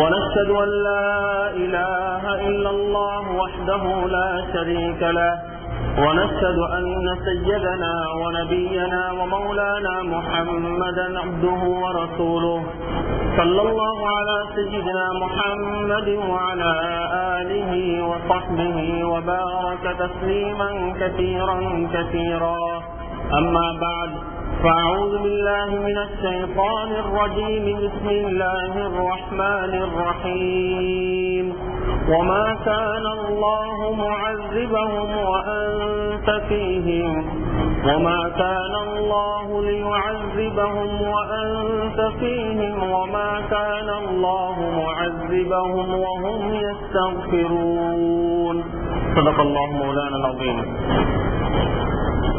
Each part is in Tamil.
ونشهد أن لا إله إلا الله وحده لا شريك له. ونشهد أن سيدنا ونبينا ومولانا محمدا عبده ورسوله. صلى الله على سيدنا محمد وعلى آله وصحبه وبارك تسليما كثيرا كثيرا. أما بعد فأعوذ بالله من الشيطان الرجيم. بسم الله الرحمن الرحيم. وما كان الله معذبهم وأنت فيهم. وما كان الله ليعذبهم وأنت فيهم. وما كان الله معذبهم وهم يستغفرون. صدق الله مولانا العظيم.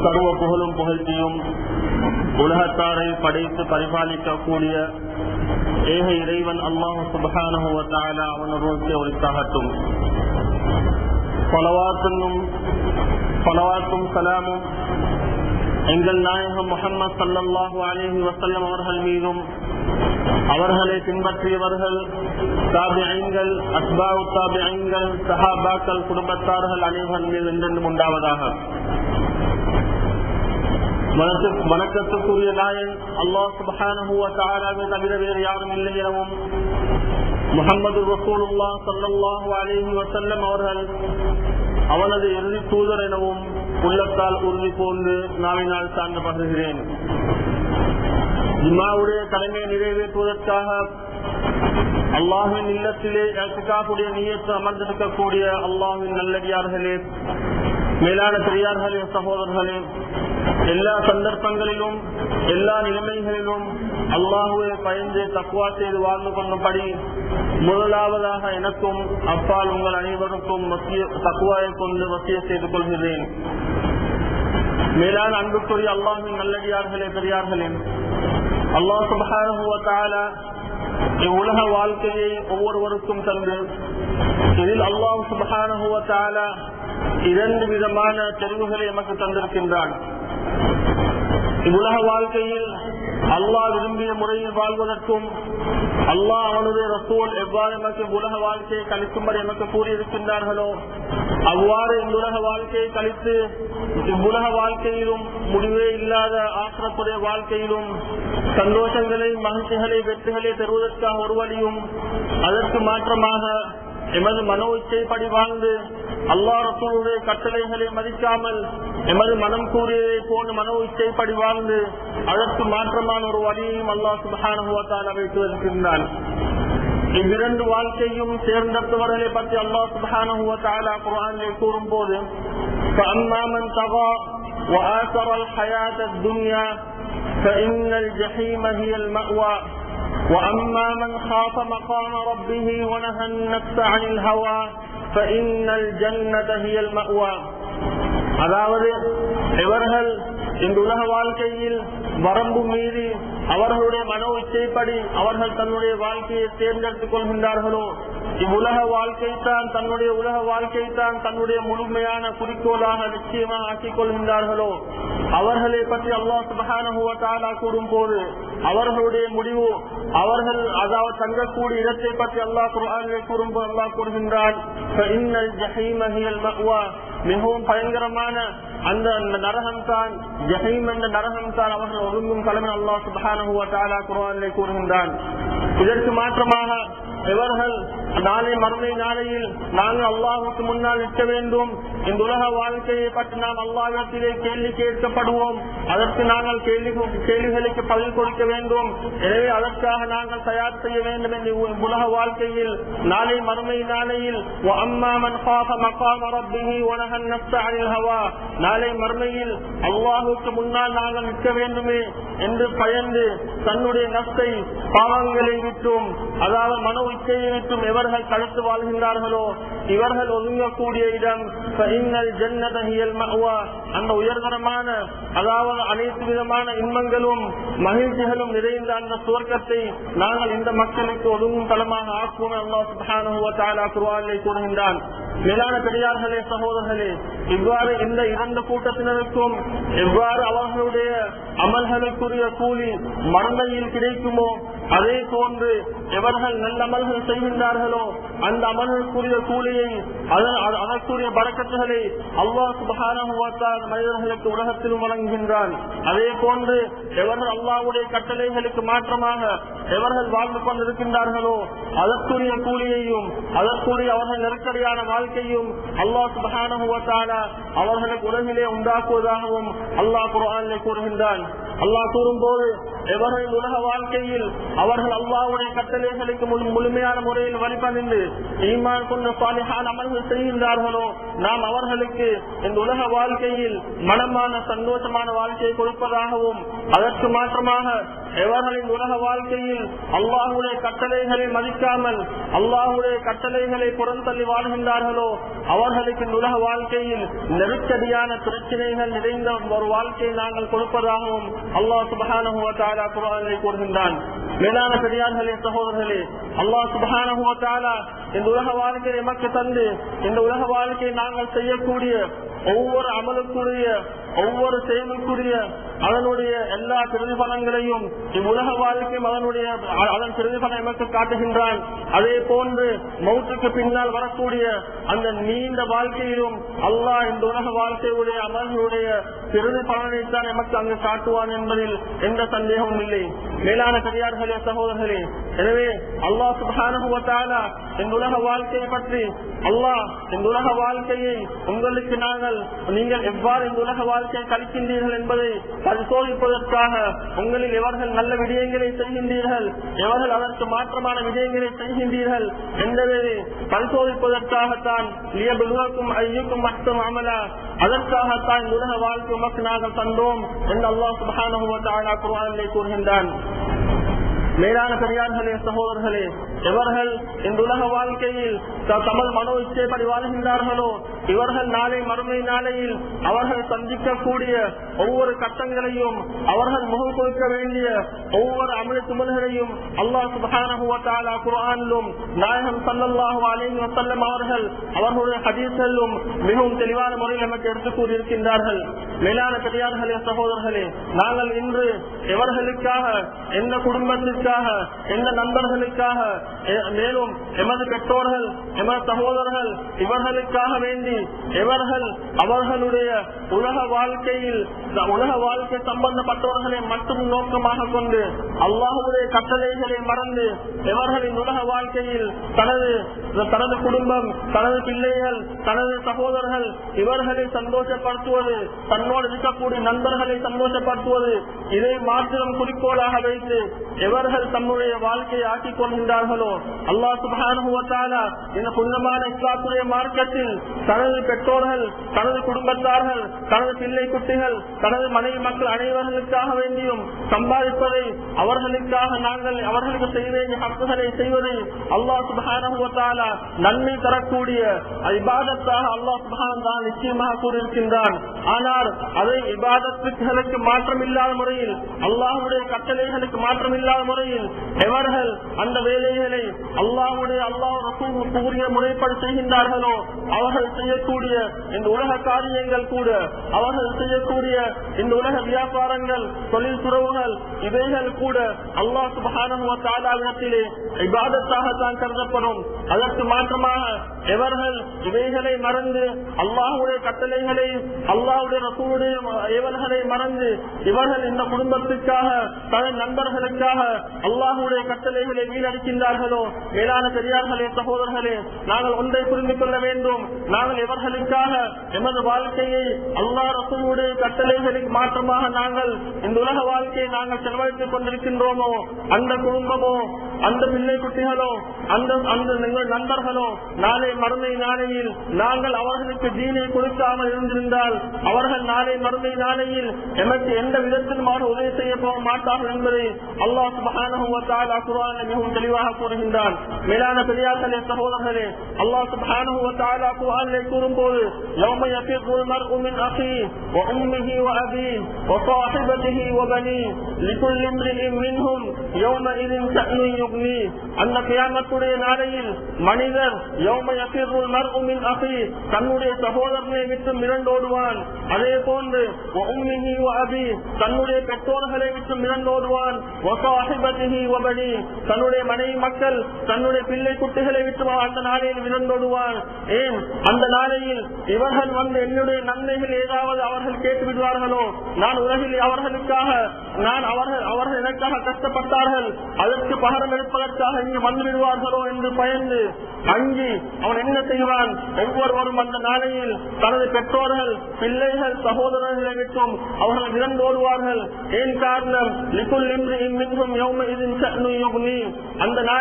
സർവ പുഹലും പുകഴ്ചയും உலகத்தாரை படைத்து பரிபாலிக்கக்கூடிய ஏக இறைவன் அல்லாஹு சுபகானுவத்தால அவன் ஒழித்தாகட்டும் பலவாத்தும் பலவாத்தும் சலாமும் எங்கள் நாயகம் முகமது சல்லாஹு அலேஹி வசல்லம் அவர்கள் மீதும் அவர்களை பின்பற்றியவர்கள் தாபியங்கள் அஸ்பாவு தாபியங்கள் சஹாபாக்கள் குடும்பத்தார்கள் அனைவர்கள் மீது என்றென்றும் உண்டாவதாக. வணக்கத்துக்குரிய நாயன் அல்லாஹ் சுபஹானஹுவ தவிர வேறு யாரும் இல்லை எனவும் முகமது ரசூலுல்லா சல்லாஹு அலேஹி வசல்லம் அவர்கள் அவனது இறுதி தூதர் எனவும் உள்ளத்தால் உறுதி போன்று நாவினால் சார்ந்து பகிர்கிறேன் இம்மாவுடைய கடமையை நிறைவேற்றுவதற்காக அல்லாஹின் இல்லத்திலே இறக்காக்கூடிய நீயத்து அமர்ந்திருக்கக்கூடிய அல்லாஹின் நல்லடியார்களே மேலான பெரியார்களே சகோதரர்களே எல்லா சந்தர்ப்பங்களிலும் எல்லா நிலைமைகளிலும் அல்லாஹுவை பயந்து தக்குவா செய்து வாழ்ந்து கொள்ளும்படி முதலாவதாக எனக்கும் அப்பால் உங்கள் அனைவருக்கும் தக்குவாயை கொண்டு வசிய செய்து கொள்கிறேன் மேலான அன்புக்குரிய அல்லாஹின் நல்லடியார்களே பெரியார்களே அல்லாஹ் சுபகார இவ்வுலக வாழ்க்கையை ஒவ்வொருவருக்கும் தந்து இதில் அல்லாஹ் சுபகான இரண்டு விதமான தெரிவுகளை எமக்கு தந்திருக்கின்றான் இவ்வுலக வாழ்க்கையில் அல்லாஹ் விரும்பிய முறையில் வாழ்வதற்கும் அல்லாஹ் அவனுடைய ரசூல் எவ்வாறு எமக்கு உலக வாழ்க்கையை கழிக்கும்படி எமக்கு கூறியிருக்கின்றார்களோ அவ்வாறு இவ்வுலக வாழ்க்கையை கழித்து இவ்வுலக வாழ்க்கையிலும் முடிவே இல்லாத ஆசிரத்துடைய வாழ்க்கையிலும் சந்தோஷங்களை மகிழ்ச்சிகளை வெற்றிகளை பெறுவதற்காக ஒரு வழியும் அதற்கு மாற்றமாக எமது மனோ இச்சைப்படி வாழ்ந்து அல்லா ரசூலுடைய கட்டளைகளை மதிக்காமல் எமது மனம் கூறியதை போன்று மனோ இச்சைப்படி வாழ்ந்து அதற்கு மாற்றமான ஒரு வழியையும் அல்லா சுபகானுவத்தால் வைத்து வருகின்றான் இவ்விரண்டு வாழ்க்கையும் தேர்ந்தெடுத்தவர்களை பற்றி அல்லா சுபகானுவத்தாலா குரானில் கூறும் போது فأمامن طغى وآثر الحياة الدنيا فإن الجحيم هي المأوى وأما من خاف مقام ربه ونهى النفس عن الهوى فإن الجنة هي المأوى அதாவது இவர்கள் இந்த உலக வாழ்க்கையில் வரம்பு மீறி அவர்களுடைய மனோ இச்சைப்படி அவர்கள் தன்னுடைய வாழ்க்கையை தேர்ந்தெடுத்துக் கொள்கின்றார்களோ இவ்வுலக வாழ்க்கை தான் தன்னுடைய உலக வாழ்க்கை தான் தன்னுடைய முழுமையான குறிக்கோளாக நிச்சயமாக ஆக்கிக் கொள்கின்றார்களோ? அவர்களை பற்றி அல்லாஹ் சுபகான கூறும் போது அவர்களுடைய முடிவு அவர்கள் அதாவது தங்கக்கூடிய இடத்தை பற்றி அல்லாஹ் குரானிலே கூறும்போது அல்லாஹ் கூறுகின்றான் மிகவும் பயங்கரமான அந்த நரகம் தான் ஜஹீம் என்ற நரகம் தான் அவர்கள் ஒழுங்கும் கலமை அல்லாஹ் சுபகான குரானிலே கூறுகின்றான். இதற்கு மாற்றமாக இவர்கள் நாளை மறுமை நாளையில் நாங்கள் அல்லாஹுக்கு முன்னால் நிற்க வேண்டும். இந்த உலக வாழ்க்கையை பற்றி நாம் அல்லாஹத்திலே கேள்வி கேட்கப்படுவோம். அதற்கு நாங்கள் கேள்வி கேள்விகளுக்கு பதில் கொடுக்க வேண்டும். எனவே அதற்காக நாங்கள் தயார் செய்ய வேண்டும் என்று உலக வாழ்க்கையில் நாளை மறுமை நாளையில். நாளை மறுமையில் அல்லாஹுக்கு முன்னால் நாங்கள் நிற்க வேண்டுமே என்று பயந்து தன்னுடைய நஷ்டை பாவங்களை விட்டும். அதாவது மனோ இச்சையை விட்டும் எவர்கள் கழித்து வாழ்கின்றார்களோ இவர்கள் ஒதுங்கக்கூடிய இடம். ஃபஇன்னல் மகுவா அந்த உயர்தரமான அதாவது அனைத்து விதமான இன்பங்களும் மகிழ்ச்சிகளும் நிறைந்த அந்த சுவர்க்கத்தை நாங்கள் இந்த மக்களுக்கு ஒதுங்கும் தளமாக ஆக்குவோம் அல்லா சுப்ஹானஹு கூறுகின்றான். மேலான பெரியார்களே சகோதரர்களே இவ்வாறு இந்த இரண்டு கூட்டத்தினருக்கும் எவ்வாறு அவர்களுடைய அமல்களுக்குரிய கூலி மரணையில் கிடைக்குமோ அதே போன்று எவர்கள் நல்லமல் அமல்கள் செய்கின்றார்களோ அந்த அமல்களுக்குரிய கூலியை அதற்குரிய பறக்கத்துகளை அல்லாஹ் சுபஹானஹு மனிதர்களுக்கு உலகத்திலும் வழங்குகின்றான். அதே போன்று எவர்கள் அல்லாவுடைய கட்டளைகளுக்கு மாற்றமாக எவர்கள் வாழ்ந்து கொண்டிருக்கின்றார்களோ அதற்குரிய கூலியையும் அதற்குரிய அவர்கள் நெருக்கடியான வாழ்க்கையும் அல்லாஹ் சுபஹானஹு அவர்களுக்கு உலகிலே உண்டாக்குவதாகவும் அல்லாஹ் குரானிலே கூறுகின்றான். அல்லாஹ் கூறும்போது எவர்கள் உலக வாழ்க்கையில் அவர்கள் அல்லாவுடைய கட்டளைகளுக்கு முழுமையான முறையில் வழிபணிந்து ஈமான் கொண்ட சாலிஹான் அமல்கள் செய்கின்றார்களோ நாம் அவர்களுக்கு இந்த உலக வாழ்க்கையில் மனமான சந்தோஷமான வாழ்க்கையை கொடுப்பதாகவும் அதற்கு மாற்றமாக எவர்களின் உலக வாழ்க்கையில் அல்லாஹுடைய கட்டளைகளை மதிக்காமல் அல்லாஹுடைய கட்டளைகளை புறந்தள்ளி வாழ்கின்றார்களோ அவர்களுக்கு உலக வாழ்க்கையில் நெருக்கடியான பிரச்சனைகள் நிறைந்த ஒரு வாழ்க்கையை நாங்கள் கொடுப்பதாகவும் அல்லாஹ் சுபஹானஹு வ கூறுகின்றான். மேலான பெரியார்களே சகோதரர்களே அல்லாஹ் சுபஹானஹு இந்த உலக வாழ்க்கையை எமக்கு தந்து இந்த உலக வாழ்க்கையை நாங்கள் செய்யக்கூடிய ஒவ்வொரு அமலுக்குரிய ஒவ்வொரு செயலுக்குரிய அதனுடைய எல்லா பிரதிபலங்களையும் இவ்வுலக வாழ்க்கையும் அதனுடைய அதன் பிரதிபலம் எமக்கு காட்டுகின்றான். அதே போன்று மௌத்துக்கு பின்னால் வரக்கூடிய அந்த நீண்ட வாழ்க்கையிலும் அல்லாஹ் இந்த உலக வாழ்க்கையுடைய அமல்களுடைய பிரதிபலனைத்தான் எமக்கு அங்கு காட்டுவான் என்பதில் எந்த சந்தேகமும் இல்லை. மேலான பெரியார்களே சகோதரர்களே எனவே அல்லாஹ் சுப்ஹானஹு இந்த உலக வாழ்க்கையை பற்றி. அல்லாஹ் இந்த உலக வாழ்க்கையை உங்களுக்கு நாங்கள் நீங்கள் எவ்வாறு இந்த உலக வாழ்க்கையை கழிக்கின்றீர்கள் என்பதை பரிசோதிப்பதற்காக உங்களில் எவர்கள் நல்ல விடயங்களை செய்கின்றீர்கள் எவர்கள் அதற்கு மாற்றமான விடயங்களை செய்கின்றீர்கள் என்பதை பரிசோதிப்பதற்காகத்தான் லியபுலுவக்கும் ஐயுக்கும் மட்டும் அமலா அதற்காகத்தான் இந்த உலக வாழ்க்கை உமக்கு நாங்கள் தந்தோம் என்று அல்லாஹ் சுப்ஹானஹு வ கூறுகின்றான். மேலான பெரியார்களே சகோதரர்களே எவர்கள் இந்த உலக வாழ்க்கையில் த- தமல் மனோ இச்சைப்படி வாழ்கின்றார்களோ இவர்கள் நாளை மறுமை நாளையில் அவர்கள் சந்திக்கக்கூடிய ஒவ்வொரு கட்டங்களையும் அவர்கள் முகம் கொடுக்க வேண்டிய ஒவ்வொரு அமிழ் துமல்களையும் அல்லாஹ் சுபஹானஹு குரானிலும் குர்ஆனிலும் நாயகம் சல்லாஹு அலைஹி வசல்லம் அவர்கள் அவர்களுடைய ஹதீசல்லும் மிகவும் தெளிவான முறையில் நமக்கு எடுத்துக் கூறியிருக்கின்றார்கள். மேலான பெரியார்களே சகோதரர்களே நாங்கள் இன்று எவர்களுக்காக எந்த குடும்பத்திற்காக எந்த நண்பர்களுக்காக மேலும் எமது பெற்றோர்கள் எமது சகோதரர்கள் இவர்களுக்காக வேண்டி எவர்கள் அவர்களுடைய உலக வாழ்க்கையில் உலக வாழ்க்கை சம்பந்தப்பட்டவர்களை மட்டும் நோக்கமாக கொண்டு அல்லாஹுடைய கட்டளைகளை மறந்து எவர்களின் உலக வாழ்க்கையில் தனது தனது குடும்பம் தனது பிள்ளைகள் தனது சகோதரர்கள் இவர்களை சந்தோஷப்படுத்துவது தன்னோடு இருக்கக்கூடிய நண்பர்களை சந்தோஷப்படுத்துவது இதை மாத்திரம் குறிக்கோளாக வைத்து எவர்கள் தன்னுடைய வாழ்க்கையை ஆக்கிக் கொள்கின்றார்கள் அல்லாஹ் அல்லா வ இந்த புனிதமான இஸ்லாத்துடைய மார்க்கத்தில் தனது பெற்றோர்கள் தனது குடும்பத்தார்கள் தனது பிள்ளை குட்டிகள் தனது மனைவி மக்கள் அனைவர்களுக்காக வேண்டியும் சம்பாதிப்பதை அவர்களுக்காக நாங்கள் அவர்களுக்கு செய்ய வேண்டிய ஹக்குகளை செய்வதை அல்லா சுப்ஹானஹு நன்மை தரக்கூடிய இபாதத்தாக அல்லா சுபான் தான் நிச்சயமாக கூறியிருக்கின்றான் ஆனால் அதை இபாதத்துகளுக்கு மாற்றம் இல்லாத முறையில் அல்லாஹுடைய கட்டளைகளுக்கு மாற்றம் இல்லாத முறையில் எவர்கள் அந்த வேலைகள் அல்லாஹ்வுடைய அல்லாஹ் ரசூல் கூறிய முறைப்படி செய்கின்றார்களோ அவர்கள் செய்யக்கூடிய இந்த உலக காரியங்கள் கூட அவர்கள் செய்யக்கூடிய இந்த உலக வியாபாரங்கள் தொழில் துறவுகள் இவைகள் கூட அல்லா சுபஹானஹு வ இபாதத்தாகத்தான் கருதப்படும். அதற்கு மாற்றமாக எவர்கள் இவைகளை மறந்து அல்லாஹுடைய கட்டளைகளை அல்லாவுடைய ரசூடைய ஏவல்களை மறந்து இவர்கள் இந்த குடும்பத்துக்காக தனது நண்பர்களுக்காக அல்லாஹுடைய கட்டளைகளை வீணடிக்கின்றார்கள். மேலான பெரியார்களே சகோதரர்களே நாங்கள் ஒன்றை புரிந்து கொள்ள வேண்டும். நாங்கள் எவர்களுக்காக எமது வாழ்க்கையை அல்லாஹ் ரசூலுடைய கட்டளைகளுக்கு மாற்றமாக நாங்கள் இந்த உலக வாழ்க்கையை நாங்கள் செலவழித்துக் கொண்டிருக்கின்றோமோ அந்த குடும்பமோ அந்த பிள்ளை குட்டிகளோ அந்த அந்த எங்கள் நண்பர்களோ நாளை மறுமை நாளையில் நாங்கள் அவர்களுக்கு தீனை கொடுக்காமல் இருந்திருந்தால் அவர்கள் நாளை மறுமை நாளையில் எமக்கு எந்த விதத்திலும் உதவி செய்ய போக மாட்டார்கள் என்பதை அல்லாஹ் சுபஹானஹு மிகவும் தெளிவாக கூறுகின்றான் மேலான பெரியார்களே சகோதரர்களே அல்லாஹ் சுபஹானஹு வ தஆலா குர்ஆனில் கூறும்போது யௌம யஃபிருல் மர்உ மின் அஹீஹி வ உம்மிஹி வ அபீஹி வ ஸாஹிபதிஹி வ பனீஹி லிகுல்லி இம்ரிஇன் மின்ஹும் யௌமஇதின் ஷஅனுன் யுக்னி அந்த கியாமத்துடைய நாளையில் மனிதர் யௌம யஃபிருல் மர்உ மின் அஹீஹி தன்னுடைய சகோதரனை விட்டு மிரண்டோடுவான் அதே போன்று வ உம்மிஹி வ அபீஹி தன்னுடைய பெற்றோர்களை விட்டு மிரண்டோடுவான் வ ஸாஹிபதிஹி வ பனீஹி தன்னுடைய மனைவி மக்கள் தன்னுடைய பிள்ளை குட்டிகளை விட்டு அந்த நாளையில் விழுந்தோடுவார் ஏன்? அந்த நாளையில் இவர்கள் வந்து என்னுடைய நன்மைகள் ஏதாவது அவர்கள் கேட்டு விடுவார்களோ நான் உலகில் அவர்களுக்காக நான் அவர்கள் அவர்கள் எனக்காக கஷ்டப்பட்டார்கள். அதற்கு பகரம் எடுப்பதற்காக இங்கு வந்து விடுவார்களோ என்று பயந்து அஞ்சி அவன் என்ன செய்வான்? ஒவ்வொருவரும் அந்த நாளையில் தனது பெற்றோர்கள் பிள்ளைகள் சகோதரர்களை விட்டும் அவர்கள் விரண்டோடுவார்கள். ஏன் காரணம்? லிகுல் இம்ரிஇன் மின்ஹும் யௌமஇதின் ஷஅனு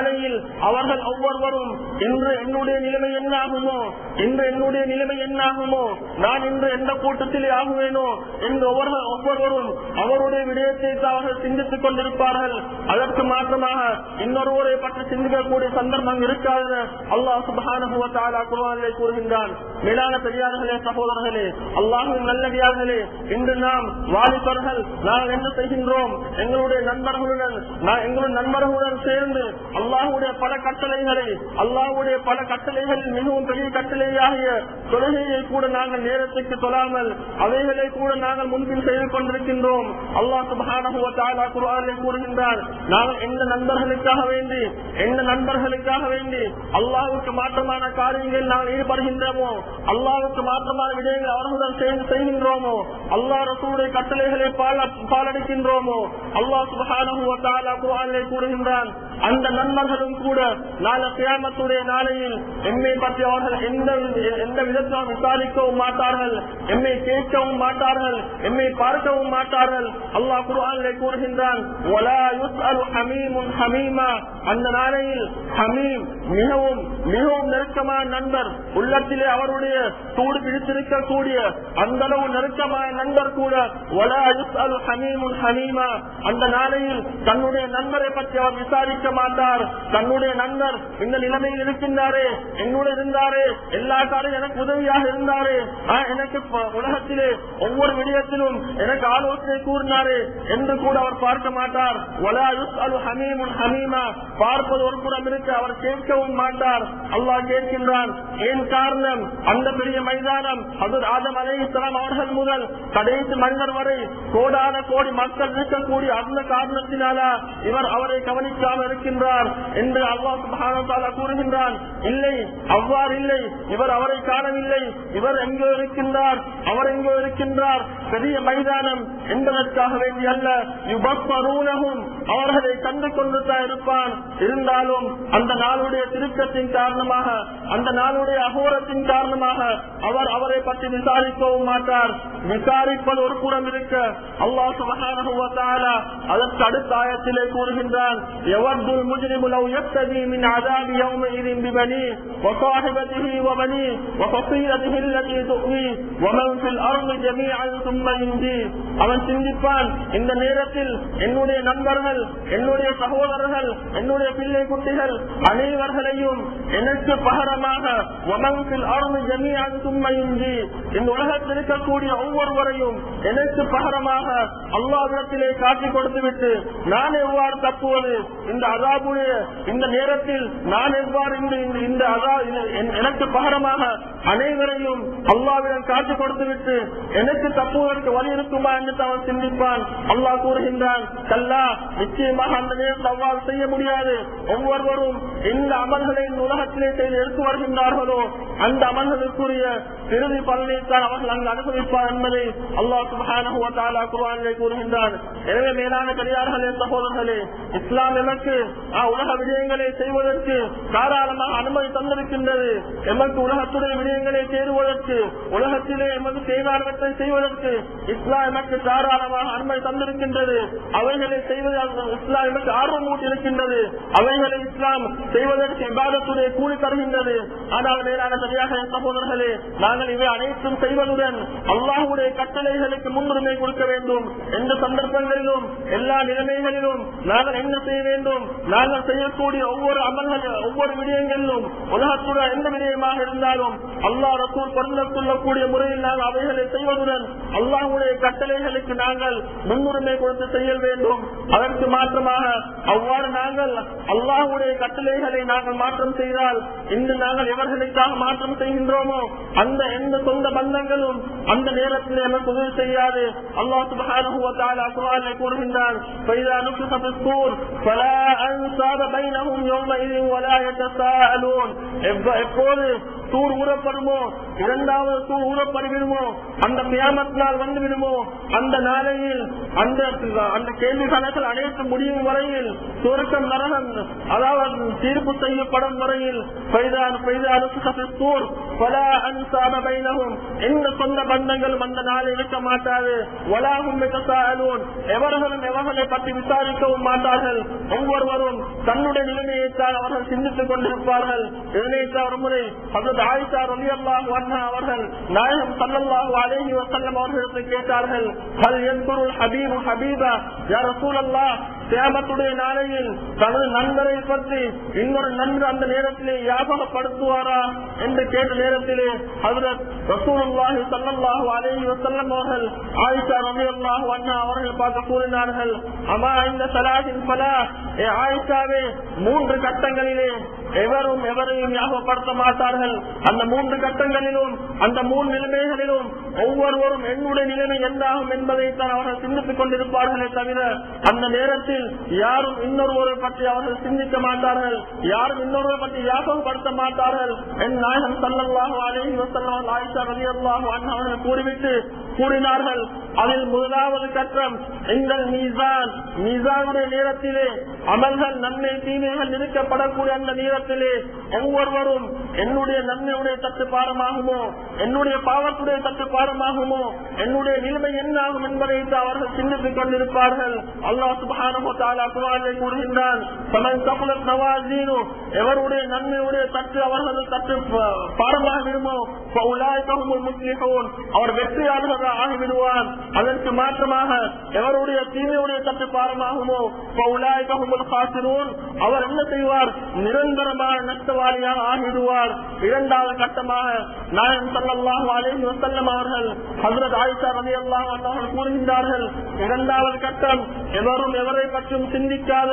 நாளையில் அவர்கள் ஒவ்வொருவரும் இன்று என்னுடைய நிலைமை என்ன ஆகுமோ இன்று என்னுடைய நிலைமை என்ன ஆகுமோ நான் இன்று எந்த கூட்டத்திலே ஆகுவேனோ? என்று ஒவ்வொரு ஒவ்வொருவரும் அவருடைய விடயத்தை அவர்கள் சிந்தித்துக் கொண்டிருப்பார்கள். அதற்கு மாற்றமாக இன்னொருவரை பற்றி சிந்திக்கக்கூடிய சந்தர்ப்பம் இருக்காது அல்லாஹ் சுபஹானஹு வ கூறுகின்றான். மேலான பெரியார்களே சகோதரர்களே அல்லாஹ்வின் நல்லடியார்களே இன்று நாம் வாலிபர்கள் நாங்கள் என்ன செய்கின்றோம்? எங்களுடைய நண்பர்களுடன் எங்களுடைய நண்பர்களுடன் சேர்ந்து அல்லாஹுடைய பல கட்டளைகளை அல்லாஹுடைய பல கட்டளைகளில் மிகவும் பெரிய கட்டளையாகிய தொழுகையை கூட நாங்கள் நேரத்துக்கு சொல்லாமல் அவைகளை கூட நாங்கள் முன்பில் செய்து கொண்டிருக்கின்றோம். அல்லாஹ் சுபஹானஹு வ கூறுகின்றார் நாங்கள் எந்த நண்பர்களுக்காக வேண்டி எந்த நண்பர்களுக்காக வேண்டி அல்லாவுக்கு மாற்றமான காரியங்கள் நாங்கள் ஈடுபடுகின்றோமோ அல்லாவுக்கு மாற்றமான விடயங்கள் அவர்களுடன் சேர்ந்து செய்கின்றோமோ அல்லாஹ் ரசூடைய கட்டளைகளை பாலடிக்கின்றோமோ அல்லாஹ் சுபஹானஹு வ கூறுகின்றான் அந்த நண்பர்களும் கூட நாளை கிராமத்துடைய நாளையில் எம்மை பற்றி அவர்கள் எந்த எந்த விதத்திலும் விசாரிக்கவும் மாட்டார்கள் எம்மை கேட்கவும் மாட்டார்கள் எம்மை பார்க்கவும் மாட்டார்கள் அல்லாஹ் குருவானிலே கூறுகின்றான் ஹமீமா." அந்த நாளையில் ஹமீம் மிகவும் மிகவும் நெருக்கமான நண்பர் உள்ளத்திலே அவருடைய சூடு பிடித்திருக்கக்கூடிய அந்த அளவு நெருக்கமான நண்பர் கூட "வலா அல் ஹமீமுன் ஹமீமா." அந்த நாளையில் தன்னுடைய நண்பரை பற்றி அவர் விசாரிக்க மாட்டார். தன்னுடைய நண்பர் இந்த நிலைமையில் இருக்கின்றாரே என்னோட இருந்தாரே எல்லா காலையும் எனக்கு உதவியாக இருந்தாரே. எனக்கு உலகத்திலே ஒவ்வொரு விடயத்திலும் எனக்கு ஆலோசனை கூறினாரே என்று கூட அவர் பார்க்க மாட்டார். ஹமீமுன் ஹமீமா. பார்ப்பது ஒரு புறம் இருக்க அவர் கேட்கவும் மாட்டார். அல்லாஹ் கேட்கின்றான் ஏன் காரணம்? அந்த பெரிய மைதானம் அது ஆதம் அலைஹிஸ்ஸலாம் அவர்கள் முதல் கடைசி மனிதர் வரை கோடான கோடி மக்கள் இருக்கக்கூடிய அந்த காரணத்தினாலா இவர் அவரை கவனிக்காமல் இருக்கின்றார் என்று அல்லாஹ் சுப்ஹானஹு கூறுகின்றான். இல்லை அவ்வாறு இல்லை. இவர் அவரை காணவில்லை. இவர் எங்கோ இருக்கின்றார். அவர் எங்கோ இருக்கின்றார். பெரிய மைதானம் என்பதற்காக வேண்டி அல்ல. யுபரூனகும் அவர்களை கண்டு கொண்டு தான் இருப்பான். இருந்தாலும் அந்த நாளுடைய திருக்கத்தின் காரணமாக அந்த நாளுடைய அகோரத்தின் காரணமாக அவர் அவரை பற்றி விசாரிக்கவும் மாட்டார். விசாரிப்பது ஒரு புறம் இருக்க. அல்லாஹ் சுபஹானஹு அதற்கு அடுத்த ஆயத்திலே கூறுகின்றான். எவர் முஜ்ரிமு லவ் யக்ததி மின் அதாபி யௌமஇதின் பிபனி وصاحبته وبنيه وفصيلته التي تؤويه ومن في الارض جميعا ثم ينجيه அவன் சிந்திப்பான் இந்த நேரத்தில் என்னுடைய நண்பர்கள் என்னுடைய சகோதரர்கள் என்னுடைய பிள்ளை குட்டிகள் அனைவர்களையும் எனக்கு பகரமாக வமங்கில் அருள் ஜமியான் சும்மையின்றி இந்த உலகத்தில் இருக்கக்கூடிய ஒவ்வொருவரையும் எனக்கு பகரமாக அல்லாவிடத்திலே காட்டி கொடுத்து விட்டு நான் எவ்வாறு தப்புவது இந்த அதாபுடைய இந்த நேரத்தில் நான் எவ்வாறு இந்த இந்த- எனக்கு பகரமாக அனைவரையும் அல்லாவிடம் காட்சி கொடுத்து விட்டு எனக்கு தப்புவதற்கு வழி இருக்குமா என்று அவன் சிந்திப்பான். அல்லாஹ் கூறுகின்றான் கல்லா நிச்சயமாக அந்த நேரத்தில் அவ்வாறு செய்ய முடியாது. ஒவ்வொருவரும் எந்த அமல்களை இந்த உலகத்திலே செய்து எடுத்து வருகின்றார்களோ அந்த அமல்களுக்குரிய இறுதி பலனைத்தான் அவர்கள் அங்கு அனுபவிப்பார் என்பதை அல்லாஹ் சுப்ஹானஹு வ கூறுகின்றான். எனவே மேலான பெரியார்களே சகோதரர்களே இஸ்லாம் எனக்கு உலக விடயங்களை செய்வதற்கு தாராளமாக அனுமதி தந்திருக்கின்றது. எமக்கு உலகத்துடைய விடயங்களை தேடுவதற்கு உலகத்திலே எமது தேவாரத்தை செய்வதற்கு இஸ்லாம் எமக்கு தாராளமாக அனுமதி தந்திருக்கின்றது. அவைகளை செய்வது இஸ்லாம் எமக்கு ஆர்வம் ஊட்டியிருக்கின்றது. அவைகளை இஸ்லாம் செய்வதற்கு விவாதத்துடைய கூலி தருகின்றது. ஆனால் மேலான சரியாக சகோதரர்களே நாங்கள் இவை அனைத்தும் செய்வதுடன் அல்லாஹுடைய கட்டளைகளுக்கு முன்னுரிமை கொடுக்க வேண்டும். எந்த சந்தர்ப்பங்களிலும் எல்லா நிலைமைகளிலும் நாங்கள் என்ன செய்ய வேண்டும்? நாங்கள் செய்யக்கூடிய ஒவ்வொரு அமல்கள் ஒவ்வொரு விடயங்களிலும் உலகத்துடன் எந்த விடயமாக இருந்தாலும் அல்லா ரசூல் பொருந்த சொல்லக்கூடிய முறையில் நாங்கள் அவைகளை செய்வதுடன் அல்லாவுடைய கட்டளைகளுக்கு நாங்கள் முன்னுரிமை கொடுத்து செய்ய வேண்டும். அதற்கு மாற்றமாக அவ்வாறு நாங்கள் அல்லாஹுடைய கட்டளைகளை நாங்கள் மாற்றம் செய்தால் இன்று நாங்கள் எவர்களுக்காக மாற்றம் செய்கின்றோமோ அந்த எந்த சொந்த பந்தங்களும் அந்த நேரத்தில் எனக்கு உதவி செய்யாது. அல்லாஹ் சுப்ஹானஹு கூறுகின்றான் أنساب بينهم يومئذ ولا يتساءلون. if, தூர் ஊறப்படுமோ? இரண்டாவது தூர் ஊறப்படுவிடுமோ அந்த கியாமத் நாள் வந்து விடுமோ அந்த நாளையில் அந்த அந்த கேள்வி கணக்கில் அனைத்து முடியும் வரையில் சுருக்கம் நரகம் அதாவது தீர்ப்பு செய்யப்படும் வரையில் பைதான் பைதான் தூர் பல அன்சாம பைனகும் எந்த சொந்த பந்தங்களும் அந்த நாளில் இருக்க மாட்டாது. வலாகும் மிகசாலூன் எவர்களும் எவர்களை பற்றி விசாரிக்கவும் மாட்டார்கள். ஒவ்வொருவரும் தன்னுடைய நிலைமையைத்தான் அவர்கள் சிந்தித்துக் கொண்டிருப்பார்கள். இதனைத்தான் ஒரு முறை அதற்கு ஆயிஷா ரலி அல்லாஹ் அவர்கள் நாயகம் சல்லல்லாஹு அலைஹி வஸல்லம் அவர்களுக்கு கேட்டார்கள் ஹல் யன்குருல் ஹபீபு ஹபீபா? யா ரசூலல்லாஹ் கியாமத்துடைய நாளையில் தனது நண்பரை பற்றி இன்னொரு நண்பர் அந்த நேரத்திலே ஞாபகப்படுத்துவாரா? என்று கேட்ட நேரத்திலே ஹஜ்ரத் ரசூலுல்லாஹி ஸல்லல்லாஹு அலைஹி வஸல்லம் அவர்கள் ஆயிஷா ரலியல்லாஹு அன்ஹா அவர்கள் பார்த்து கூறினார்கள் அமா இந்த சலாத்தின் பலா ஏ ஆயிஷாவே மூன்று கட்டங்களிலே எவரும் எவரையும் ஞாபகப்படுத்த மாட்டார்கள். அந்த மூன்று கட்டங்களிலும் அந்த மூன்று நிலைமைகளிலும் ஒவ்வொருவரும் என்னுடைய நிலைமை எந்தாகும் என்பதைத்தான் அவர்கள் சிந்தித்துக் கொண்டிருப்பார்களே தவிர அந்த நேரத்தில் யாரும் இன்னொருவரை பற்றி அவர்கள் சிந்திக்க மாட்டார்கள். யாரும் இன்னொருவரை பற்றி ஞாபகப்படுத்த மாட்டார்கள். என் நாயகன் சல்லல்லாஹு அலைஹி வஸல்லம் ஆயிஷா ரலியல்லாஹு அன்ஹா அவர்கள் கூறிவிட்டு கூறினார்கள் அதில் முதலாவது கட்டம் எங்கள் மீசான். மீசானுடைய நேரத்திலே அமல்கள் நன்மை தீமைகள் இருக்கப்படக்கூடிய அந்த நேரம் நேரத்திலே ஒவ்வொருவரும் என்னுடைய நன்மையுடைய தட்டுப்பாடமாகுமோ? என்னுடைய பாவத்துடைய தட்டுப்பாடமாகுமோ? என்னுடைய நிலைமை என்னாகும் என்பதை அவர்கள் சிந்தித்துக் கொண்டிருப்பார்கள். அல்லாஹ் சுபஹானஹு தஆலா கூறுகின்றான் எவருடைய நன்மையுடைய தட்டு அவர்கள் தட்டு ப- பாரமாக விடுமோ அவர் வெற்றியாளர்கள் ஆகிவிடுவார். அதற்கு மாற்றமாக எவருடைய தீமையுடைய தட்டு பாரமாகுமோ ஃபஉலாயிக அவர் என்ன செய்வார்? நிரந்தர நிரந்தரமான நஷ்டவாரியாக ஆகிடுவார். இரண்டாவது கட்டமாக நாயன் ஸல்லல்லாஹு அலேஹி வசல்லம் அவர்கள் ஹசரத் ஆயிஷா ரவி அன்ஹா அவர்கள் கூறுகின்றார்கள் இரண்டாவது கட்டம் எவரும் எவரை பற்றியும் சிந்திக்காத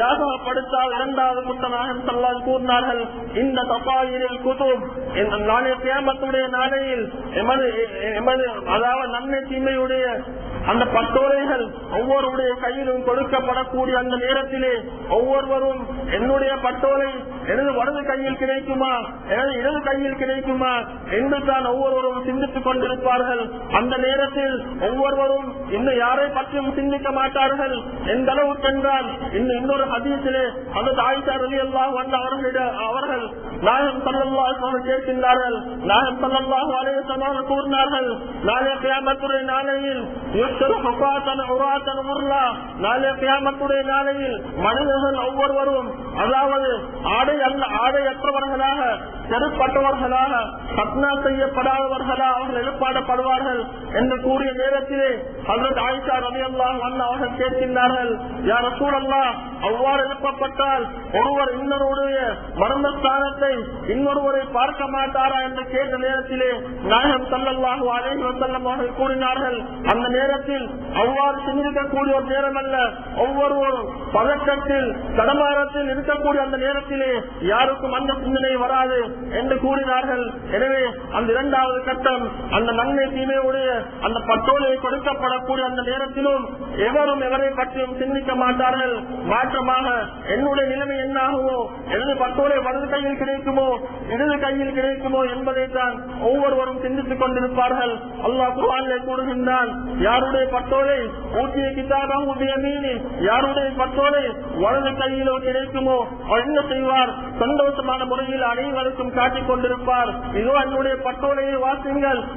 யாகப்படுத்தால் இரண்டாவது குற்ற நாயன் ஸல்லல்லாஹு கூறினார்கள் இந்த தபாயிரில் குதும் நாளைய தேமத்துடைய நாளையில் எமது எமது அதாவது நன்மை தீமையுடைய அந்த பட்டோலைகள் ஒவ்வொருடைய கையிலும் கொடுக்கப்படக்கூடிய அந்த நேரத்திலே ஒவ்வொருவரும் என்னுடைய பட்டோலை எனது வலது கையில் கிடைக்குமா? எனது இடது கையில் கிடைக்குமா? என்று தான் ஒவ்வொருவரும் சிந்தித்துக் கொண்டிருப்பார்கள். அந்த நேரத்தில் ஒவ்வொருவரும் இன்னும் யாரை பற்றியும் சிந்திக்க மாட்டார்கள் எந்த அளவுக்கு என்றால் இன்னும் இன்னொரு ஹதீஸிலே அந்த தாய்சார் ரலி அல்லாஹ் வந்த அவர்களிடம் அவர்கள் நாயகம் சல்லல்லாஹு கேட்கின்றார்கள். நாயகம் சல்லல்லாஹு அலைஹி வஸல்லம் கூறினார்கள் நாளைய கியாமத்துடைய நாளையில் யுஸ்ரு ஹுஃபாத்தன் உராத்தன் உர்லா. நாளைய கியாமத்துடைய நாளையில் மனிதர்கள் ஒவ்வொருவரும் அதாவது ஆடை அல்ல ஆடையற்றவர்களாக செருப்பட்டவர்களாக பத்னா செய்யப்படாதவர்களா அவர்கள் எழுப்பாடப்படுவார்கள் என்று கூறிய நேரத்திலே ஹசரத் ஆயிஷா ரவி அல்லாஹ் அவர்கள் கேட்கின்றார்கள் யார் சூழல்லா அவ்வாறு எழுப்பப்பட்டால் ஒருவர் இன்னொருடைய மருந்த ஸ்தானத்தை இன்னொருவரை பார்க்க மாட்டாரா? என்று கேட்ட நேரத்திலே நாயகம் சல்லல்லாஹு அலைஹி அவர்கள் கூறினார்கள் அந்த நேரத்தில் அவ்வாறு சிந்திக்கக்கூடிய ஒரு நேரம் அல்ல ஒவ்வொருவரும் பதக்கத்தில் தடமாரத்தில் இருக்கக்கூடிய அந்த நேரத்திலே யாருக்கும் அந்த சிந்தனை வராது. என்று கூறினார்கள். எனவே அந்த இரண்டாவது கட்டம் அந்த நன்மை தீமையுடைய அந்த பட்டோலை கொடுக்கப்படக்கூடிய அந்த நேரத்திலும் எவரும் எவரை பற்றியும் சிந்திக்க மாட்டார்கள். மாற்றமாக என்னுடைய நிலைமை என்னாகுமோ எனது பட்டோலை வலது கையில் கிடைக்குமோ இடது கையில் கிடைக்குமோ என்பதை தான் ஒவ்வொருவரும் சிந்தித்துக் கொண்டிருப்பார்கள். அல்லாஹ் குர்ஆனிலே கூறுகின்றான் யாருடைய பட்டோலை ஊட்டிய கிதாபா ஊட்டிய மீனி? யாருடைய பட்டோலை வலது கையிலோ கிடைக்குமோ? என்ன செய்வார்? சந்தோஷமான முறையில் அனைவருக்கும் எப்போதும் காட்டிக் கொண்டிருப்பார் இதோ என்னுடைய பட்டோலையை வாசிங்கள்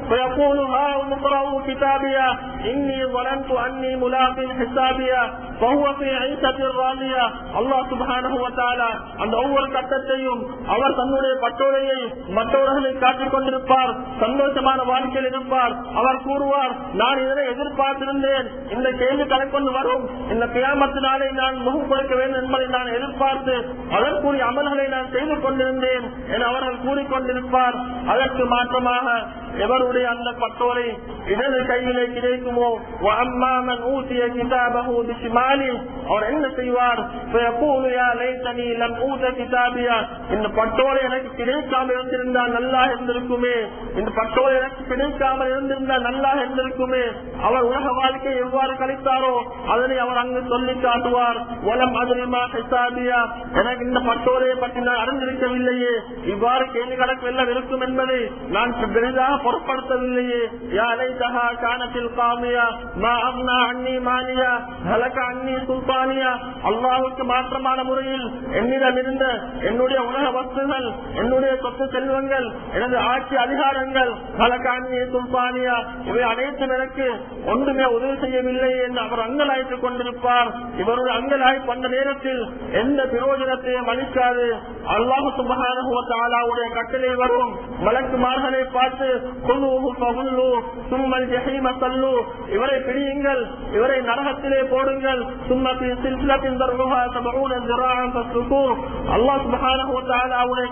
சந்தோஷமான வாழ்க்கையில் இருப்பார். அவர் கூறுவார் நான் இதனை எதிர்பார்த்திருந்தேன். இந்த கேள்வி கலைக்கொண்டு வரும். இந்த கிராமத்தினாலே நான் முகம் கொடுக்க வேண்டும் என்பதை நான் எதிர்பார்த்து அதற்குரிய அமல்களை நான் செய்து கொண்டிருந்தேன் என அவர் அவர்கள் கூறிக்கொண்டிருப்பார். அதற்கு மாற்றமாக எவருடைய அந்த பட்டோரை இடது கையிலே கிடைக்குமோ? அம்மாமன் ஊசிய அவர் என்ன செய்வார்? இந்த பட்டோரை எனக்கு கிடைக்காமல் இருந்திருந்தா நல்லா இருந்திருக்குமே. இந்த பட்டோரை எனக்கு கிடைக்காமல் இருந்திருந்தா நல்லா இருந்திருக்குமே. அவர் உலக வாழ்க்கை எவ்வாறு கழித்தாரோ அதனை அவர் அங்கு சொல்லி காட்டுவார். உலம் அதிகமா கிசாபியா எனக்கு இந்த பட்டோரை பற்றி நான் அறிந்திருக்கவில்லையே. இவ்வாறு எவ்வாறு கேள்வி கணக்கு எல்லாம் இருக்கும் என்பதை நான் பெரிதாக பொருட்படுத்தவில்லையே. யாரை தகா காணத்தில் காமியா மா அம்னா அண்ணி மானியா ஹலக அண்ணி சுல்தானியா. அல்லாவுக்கு மாற்றமான முறையில் என்னிடம் இருந்த என்னுடைய உலக வஸ்துகள் என்னுடைய சொத்து செல்வங்கள் எனது ஆட்சி அதிகாரங்கள் ஹலக அண்ணி சுல்தானியா இவை அனைத்தும் எனக்கு ஒன்றுமே உதவி செய்யவில்லை என்று அவர் அங்கலாய்த்துக் கொண்டிருப்பார். இவருடைய அங்கலாய்ப்பு அந்த நேரத்தில் எந்த பிரயோஜனத்தையும் அளிக்காது. அல்லாஹு சுபகான சுபகானுடைய கட்டளை வரும். மலக்குமார்களை பார்த்து குழுவு பகுல்லு சும்மல் ஜெஹீம சல்லு. இவரை பிடியுங்கள் இவரை நரகத்திலே போடுங்கள். சும்மத்தின்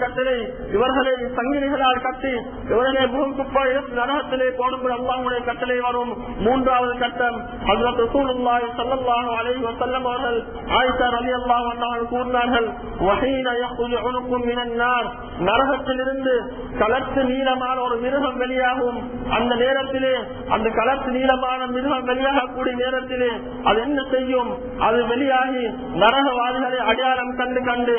கட்டளை இவர்களை சங்கிலிகளால் கட்டி இவர்களை முகம் குப்பா எடுத்து நரகத்திலே போடுங்கள் அல்லாஹ்வுடைய கட்டளை வரும். மூன்றாவது கட்டம் ஹஜ்ரத் ரசூலுல்லாஹி ஸல்லல்லாஹு அலைஹி வஸல்லம் அவர்கள் ஆயிஷா ரலியல்லாஹு அன்ஹா கூறினார்கள் வஹீன யഖ்ருஜு உனுக்கும் மினன் நார். நரகத்திலிருந்து கலத்து நீளமான ஒரு மிருகம் வெளியாகும். அந்த நேரத்திலே அந்த கலத்து நீளமான மிருகம் வரக்கூடிய நேரத்திலே அது என்ன செய்யும்? அது வெளியாகி நரகவாதிகளை அடையாளம் கண்டு கண்டு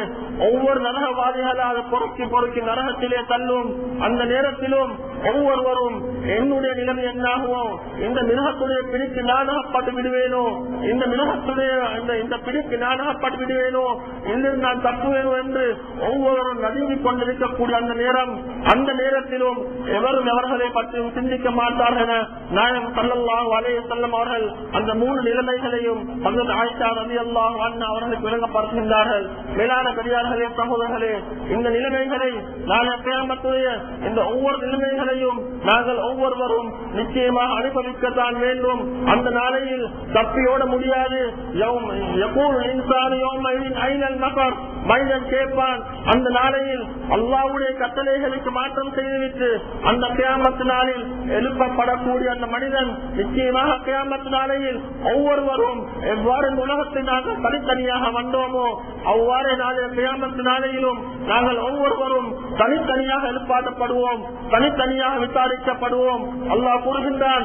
ஒவ்வொரு நரகவாதிகளை அதை பொறுக்கி பொறுக்கி நரகத்திலே தள்ளும். அந்த நேரத்திலும் ஒவ்வொருவரும் என்னுடைய நிலைமை என்னாகுமோ? இந்த மிருகத்துடைய பிடிக்கு நாடகப்பட்டு விடுவேனோ? இந்த மிருகத்துடைய இந்த இந்த பிடிக்கு நாடகப்பட்டு விடுவேனோ? இதில் நான் தப்புவேனோ என்று ஒவ்வொருவரும் நடுங்கிக் கொண்டிருக்கக்கூடிய அந்த நேரம் அந்த நேரத்திலும் எவரும் எவர்களை பற்றியும் சிந்திக்க மாட்டார்கள் என நாயம் சல்லல்லாஹு அலைஹி வஸல்லம் அவர்கள் அந்த மூணு நிலைமைகளையும் அவர்களுக்கு விளங்கப்படுத்துகின்றார்கள். மேலான பெரியார்களே சகோதரர்களே இந்த நிலைமைகளை நாங்கள் கியாமத்துடைய இந்த ஒவ்வொரு நிலைமைகளையும் நாங்கள் ஒவ்வொருவரும் நிச்சயமாக அனுபவிக்கத்தான் வேண்டும். அந்த நாளையில் தப்பியோட முடியாது. யௌம- மனிதன் கேட்பான். அந்த நாளையில் அல்லாவுடைய கட்டளைகளுக்கு மாற்றம் செய்துவிட்டு அந்த கேமத்து நாளில் எழுப்பப்படக்கூடிய அந்த மனிதன் நிச்சயமாக கேமத்து நாளையில் ஒவ்வொருவரும் எவ்வாறு உலகத்தை நாங்கள் தனித்தனியாக வந்தோமோ அவ்வாறு நாளைய கியாமத்து நாளையிலும் நாங்கள் ஒவ்வொருவரும் தனித்தனியாக எழுப்பாட்டப்படுவோம் தனித்தனியாக விசாரிக்கப்படுவோம். அல்லாஹ் கூறுகின்றான்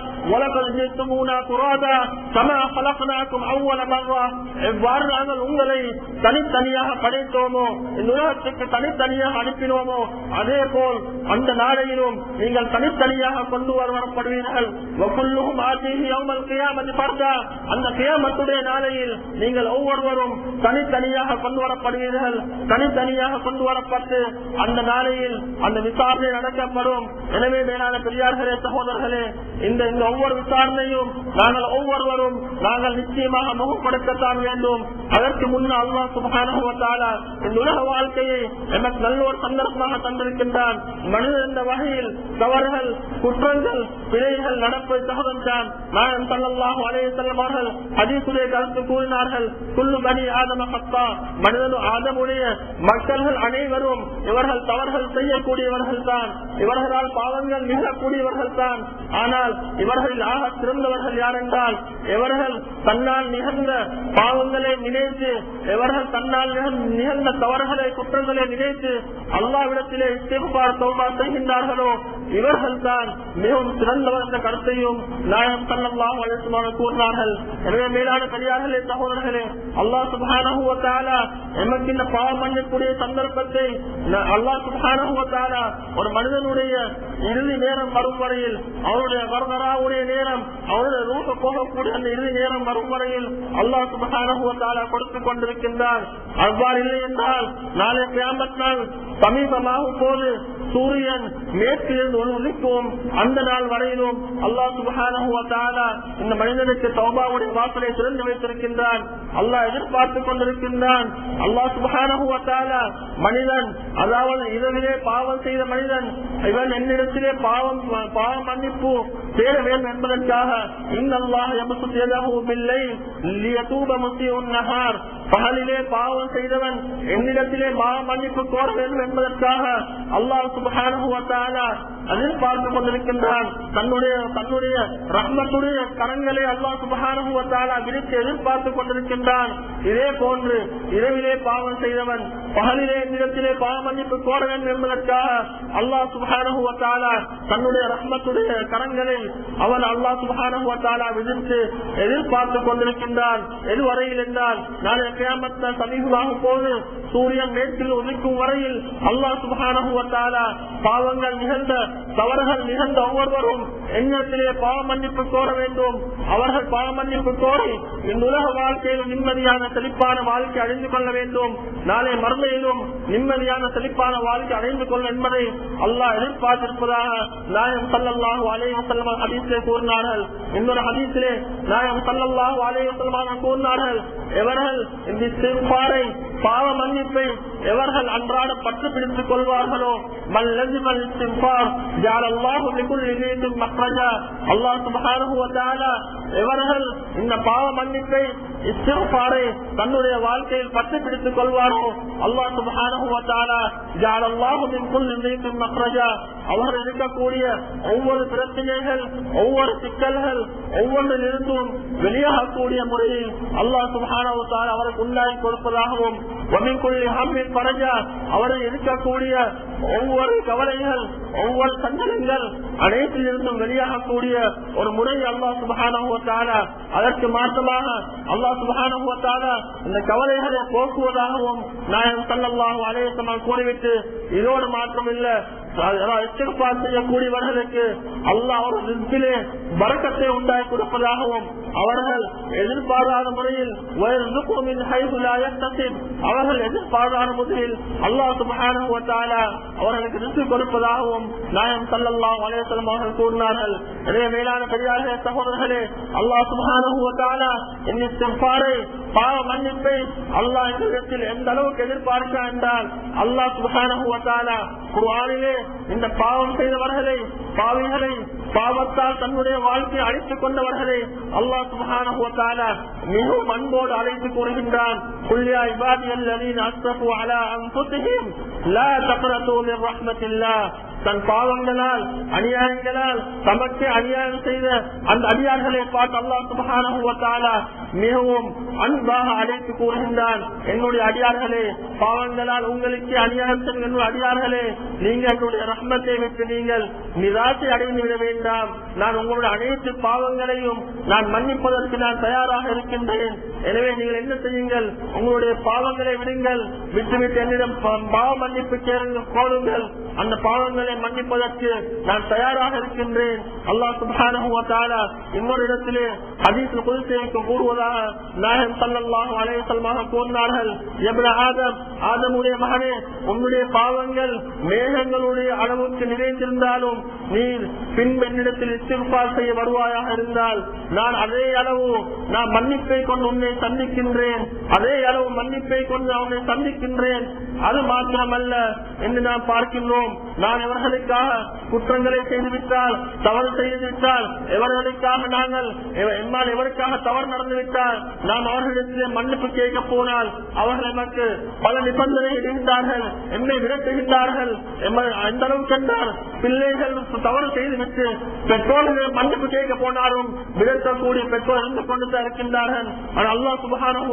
சம எவ்வாறு நாங்கள் உங்களை தனித்தனியாக படைத்தோமோ இந்த உலகத்துக்கு தனித்தனியாக அனுப்பினோமோ அதே போல் அந்த நாளையிலும் நீங்கள் தனித்தனியாக கொண்டு வரப்படுவீர்கள். பார்த்தா அந்த கியாமத்துடைய நாளையில் நீங்கள் ஒவ்வொருவரும் தனித்தனியாக கொண்டு வரப்படுவீர்கள். தனித்தனியாக கொண்டு வரப்பட்டு அந்த நாளையில் அந்த விசாரணை நடத்தப்படும். எனவே மேலான பெரியார்களே சகோதரர்களே இந்த இந்த ஒவ்வொரு விசாரணையும் நாங்கள் ஒவ்வொருவரும் நாங்கள் நிச்சயமாக முகப்படுத்தத்தான் வேண்டும். அதற்கு முன்னால் அல்லாஹ் சுபஹானஹு இந்த உலக வாழ்க்கையை எனக்கு நல்ல ஒரு சந்தர்ப்பமாக தந்திருக்கின்றான். மனித இந்த வகையில் தவறுகள் குற்றங்கள் பிழைகள் நடப்பது சகதம்தான் தான் நான் அலைஹி வஸல்லம் அவர்கள் ஹதீஸுடைய கருத்து கூறினார்கள். குல்லு பனி ஆதம ஹத்தா. மனிதனும் ஆதமுடைய மக்கள்கள் அனைவரும் இவர்கள் தவறுகள் செய்யக்கூடியவர்கள் தான் இவர்களால் பாவங்கள் நிகழக்கூடியவர்கள் தான் ஆனால் இவர்களில் ஆக சிறந்தவர்கள் யார் என்றால் எவர்கள் தன்னால் நிகழ்ந்த பாவங்களை நினைத்து இவர்கள் தன்னால் நிகழ்ந்த தவறுகளை குற்றங்களை நினைத்து அல்லாவிடத்திலே இஸ்திஃபார் தௌபா செய்கின்றார்களோ இவர்கள் தான் மிகவும் சிறந்தவர் என்ற கருத்தையும் நாயம் சல்லல்லாஹு அலிஸ்மான கூறினார்கள். எனவே மேலான பெரியார்களே சகோதரர்களே அல்லாஹ் சுபானகுவத்தால எமக்கு இந்த பாவம் பண்ணக்கூடிய சந்தர்ப்பத்தை அல்லா சுபானகுவத்தால ஒரு மனிதனுடைய இறுதி நேரம் வரும் வரையில் அவருடைய வரதராவுடைய நேரம் அவருடைய ரூப போகக்கூடிய அந்த இறுதி நேரம் வரும் வரையில் அல்லா சுபகானகுவத்தால கொடுத்துக் கொண்டிருக்கின்றார் அவ்வாறு இல்லை என்றால் நாளை கிராமத் சமீபமாக சமீபமாகும் போது சூரியன் மேற்கிலிருந்து ஒளிக்கும் அந்த நாள் வரையிலும் அல்லா சுபகானகுவத்தால இந்த மனிதனுக்கு தௌபாவுடைய வாசலை திறந்து வைத்திருக்கின்றான். அல்லாஹ் எதிர்பார்த்துக் கொண்டிருக்கின்றான். அல்லாஹ் சுபகானகுவத்தால மனிதன் அதாவது இரவிலே பாவம் செய்த மனிதன் இவன் என்னிடத்திலே பாவம் பாவம் மன்னிப்பு சேர வேண்டும் என்பதற்காக இன்னல்லாஹ் இல்லை லியதூப முஸ்லிம் நஹார். பகலிலே பாவம் செய்தவன் என்னிடத்திலே பாவ மன்னிப்பு கோர வேண்டும் என்பதற்காக அல்லாஹ் சுபகானுவத்தால எதிர்பார்த்து கொண்டிருக்கின்றான். தன்னுடைய தன்னுடைய ரத்னத்துடைய கரங்களை அல்லாஹ் சுபகானுவத்தால விரித்து எதிர்பார்த்து கொண்டிருக்கின்றான். இதே போன்று இரவிலே பாவம் செய்தவன் பகலிலே என்னிடத்திலே பாவ மன்னிப்பு கோர வேண்டும் என்பதற்காக அல்லாஹ் சுபகானுவத்தால தன்னுடைய ரத்னத்துடைய கரங்களில் அவன் அல்லா சுபகானுவத்தால விதித்து எதிர்பார்த்து கொண்டிருக்கின்றான். எதுவரையில் என்றால் நாளை கிராமத்த சமீபமாக போது சூரியன் மேற்கில் ஒதுக்கும் வரையில் அல்லா சுபகானுவத்தால பாவங்கள் நிகழ்ந்த தவறுகள் நிகழ்ந்த ஒவ்வொருவரும் எண்ணத்திலே பாவ மன்னிப்பு கோர வேண்டும். அவர்கள் பாவ மன்னிப்பு கோரி இந்த உலக வாழ்க்கையில் நிம்மதியான செழிப்பான வாழ்க்கை அடைந்து கொள்ள வேண்டும். நாளை மறுமையிலும் நிம்மதியான செழிப்பான வாழ்க்கை அடைந்து கொள்ளும் என்பதை அல்லாஹ் எதிர்பார்த்திருப்பதாக நாயம் சல்லாஹூ அலைஹி வஸல்லம் ஹதீஸிலே கூறினார்கள். இன்னொரு ஹதீஸிலே நாயம் சல்லல்லாஹு அலைஹி கூறினார்கள் எவர்கள் இந்த சிறுபாறை பாவ மன்னிப்பை எவர்கள் அன்றாட பற்று பிடித்துக் கொள்வார்களோ மல்லஜிமல் இஸ்திக்பார் ஜாலல்லாஹு லிகுல்லி நீதின் மக்ரஜா அல்லாஹ் சுப்ஹானஹு எவர்கள் இந்த பாவ மன்னிப்பை இஸ்திக்பாரை தன்னுடைய வாழ்க்கையில் பட்டு பிடித்துக் கொள்வாரோ அல்லாஹ் சுப்ஹானஹு அவர் இருக்கக்கூடிய ஒவ்வொரு பிரச்சனைகள் ஒவ்வொரு சிக்கல்கள் ஒவ்வொன்றிலிருந்தும் வெளியாகக்கூடிய முறையில் அல்லாஹ் சுப்ஹானஹு அவருக்கு உண்டாகி கொடுப்பதாகவும் வமிக்குள்ளி ஹம்மின் பரஜா அவரை இருக்கக்கூடிய ஒவ்வொரு கவலைகள் ஒவ்வொரு சஞ்சலங்கள் அனைத்திலிருந்தும் வெளியாகக்கூடிய ஒரு முறை அல்லாஹ் சுபகான அதற்கு மாற்றமாக அல்லாஹ் இந்த கவலைகளை போக்குவதாகவும் நாயகம் சல்லாஹு அலேசமாக கூறிவிட்டு இதோடு மாற்றம் இல்ல செய்யக்கூடியவர்களுக்கு அல்லாஹ் ஒரு நிற்பிலே வரக்கத்தை உண்டாக்கி கொடுப்பதாகவும் அவர்கள் எதிர்பாராத முறையில் அவர்கள் எதிர்பாராத முறையில் அல்லாஹ் சுபகான அவர்களுக்கு நிறுத்தி கொடுப்பதாகவும் நாயம் சல்லல்லாஹ் அலேசலம் அவர்கள் கூறினார்கள். எனவே மேலான பெரியார்களே சகோதரர்களே அல்லாஹ் சுபகான பாறை பாவ மன்னிப்பை அல்லாஹ் எங்களிடத்தில் எந்த அளவுக்கு எதிர்பார்க்க என்றால் அல்லாஹ் சுபகான குர்ஆனிலே இந்த பாவம் செய்தவர்களை பாவிகளை பாவத்தால் தன்னுடைய வாழ்க்கையை அழைத்துக் கொண்டவர்களே அல்லாஹ் சுபகான மிகவும் அன்போடு அழைத்து கூறுகின்றான். தன் பாவங்களால் அநியாயங்களால் தமக்கு அநியாயம் செய்த அந்த அடியார்களை பார்த்து அல்லா சுபகான மிகவும் அன்பாக அழைத்து கூறுகின்றான். என்னுடைய அடியார்களே பாவங்களால் உங்களுக்கு அநியாயம் செய்யும் என்னுடைய அடியார்களே நீங்கள் என்னுடைய ரஹ்மத்தை விட்டு நீங்கள் நிராசை அடைந்து விட நான் உங்களுடைய அனைத்து பாவங்களையும் நான் மன்னிப்பதற்கு நான் தயாராக இருக்கின்றேன். எனவே நீங்கள் என்ன செய்யுங்கள்? உங்களுடைய பாவங்களை விடுங்கள். விட்டுவிட்டு என்னிடம் பாவ மன்னிப்பு கேளுங்கள் கோடுங்கள் அந்த பாவங்களை மன்னிப்பதற்கு நான் தயாராக இருக்கின்றேன். அல்லா சுபான இன்னொரு இடத்திலே ஹதீஸ் குதிசைக்கு கூறுவதாக நாயகம் சல்லாஹு அலையசல்மாக கூறினார்கள். எவ்வளவு ஆதம் ஆதமுடைய மகனே உன்னுடைய பாவங்கள் மேகங்களுடைய அளவுக்கு நிறைந்திருந்தாலும் நீர் பின்பெண் என்னிடத்தில் இஸ்திர்பால் செய்ய வருவாயாக இருந்தால் நான் அதே அளவு நான் மன்னிப்பை கொண்டு உன்னை சந்திக்கின்றேன். அதே அளவு மன்னிப்பை கொண்டு அவனை சந்திக்கின்றேன். அது மாத்திரமல்ல என்று நாம் பார்க்கின்றோம். நான் இவர்களுக்காக குற்றங்களை செய்துவிட்டால் தவறு செய்துவிட்டால் எவர்களுக்காக நாங்கள் எம்மால் எவருக்காக தவறு நடந்துவிட்டால் நாம் அவர்களிடத்திலே மன்னிப்பு கேட்க போனால் அவர்கள் எமக்கு பல நிபந்தனை இடுகின்றார்கள் என்னை விரட்டுகின்றார்கள். எந்த அளவுக்கு என்றால் பிள்ளைகள் தவறு செய்துவிட்டு பெற்றோர்கள் மன்னிப்பு கேட்க போனாலும் விரட்டக்கூடிய பெற்றோர் இருந்து கொண்டு இருக்கின்றார்கள் ஆனால் அல்லாஹ் சுபகான